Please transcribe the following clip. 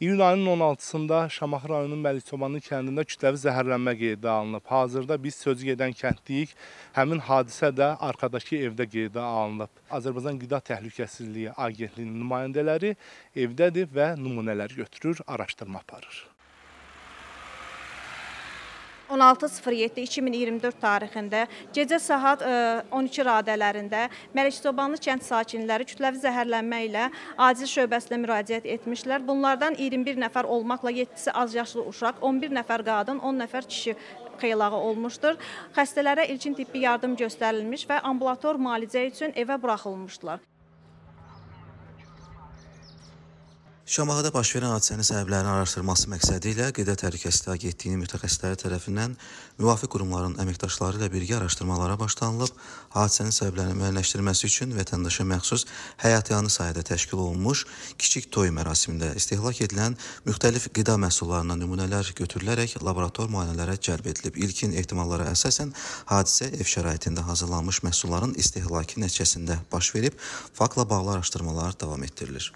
İyun ayının 16-sında Şamaxı rayonunun Məlikçobanlı kəndində kütləvi zəhərlənmə qeydə alınıb. Hazırda biz sözü gedən kənddəyik. Həmin hadisə də arxadakı evdə qeydə alınıb. Azərbaycan Qida Təhlükəsizliyi Agentliyinin nümayəndələri evdədir və nümunələr götürür, araşdırma aparır. 16.07.2024 tarixində gecə saat e, 12 radələrində Məlikçobanlı kənd sakinləri kütləvi zəhərlənmə ilə acil şöbəsinə müraciət etmişlər. Bunlardan 21 nəfər olmaqla 7-si az yaşlı uşaq, 11 nəfər qadın, 10 nəfər kişi xeylağı olmuşdur. Xəstələrə ilkin tibbi yardım göstərilmiş və ambulator müalicə üçün evə buraxılmışdılar. Şamaxıda baş verən hadisənin səbəblərinin araşdırılması məqsədi ilə Qida Təhlükəsizliyi Agentliyinin mütəxəssisləri tərəfindən müvafiq qurumların əməkdaşları ilə birgə araşdırmalara başlanılıb. Hadisənin səbəblərinin müəyyənləşdirilməsi üçün vətəndaşa məxsus həyatyanı sahədə təşkil olunmuş kiçik toy mərasimində istehlak edilən müxtəlif qida məhsullarından nümunələr götürülərək laborator müayinələrə cəlb edilib. İlkin ehtimallara əsasən hadisə ev şəraitində hazırlanmış məhsulların istehlakı nəticəsində baş verib. Faktla bağlı araşdırmalar davam etdirilir.